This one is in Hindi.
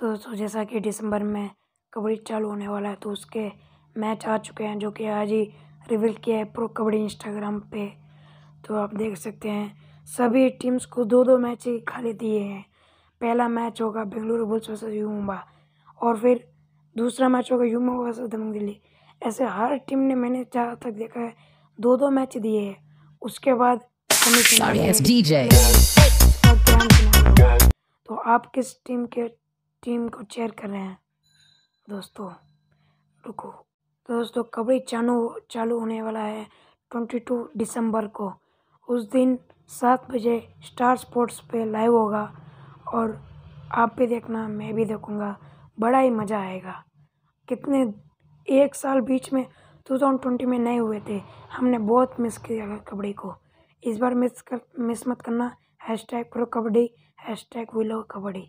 तो दोस्तों जैसा कि दिसंबर में कबड्डी चालू होने वाला है तो उसके मैच आ चुके हैं जो कि आज ही रिवील किया है प्रो कबड्डी इंस्टाग्राम पे। तो आप देख सकते हैं सभी टीम्स को दो दो मैच ही खाली दिए हैं। पहला मैच होगा बेंगलुरु बुल्स वर्सेस युवा और फिर दूसरा मैच होगा युवा वर्सेस दमन दिल्ली। ऐसे हर टीम ने मैंने जहाँ तक देखा है दो दो मैच दिए हैं। उसके बाद तो आप किस टीम के टीम को चेयर कर रहे हैं। दोस्तों, रुको। दोस्तों, कबड्डी चालू चालू होने वाला है ट्वेंटी टू दिसंबर को। उस दिन सात बजे स्टार स्पोर्ट्स पे लाइव होगा और आप भी देखना, मैं भी देखूँगा। बड़ा ही मज़ा आएगा। कितने, एक साल बीच में टू थाउज़ेंड ट्वेंटी में नए हुए थे। हमने बहुत मिस किया कबड्डी को। इस बार मिस कर मिस मत करना। Hash tag pro kabaddi hash tag willow kabaddi.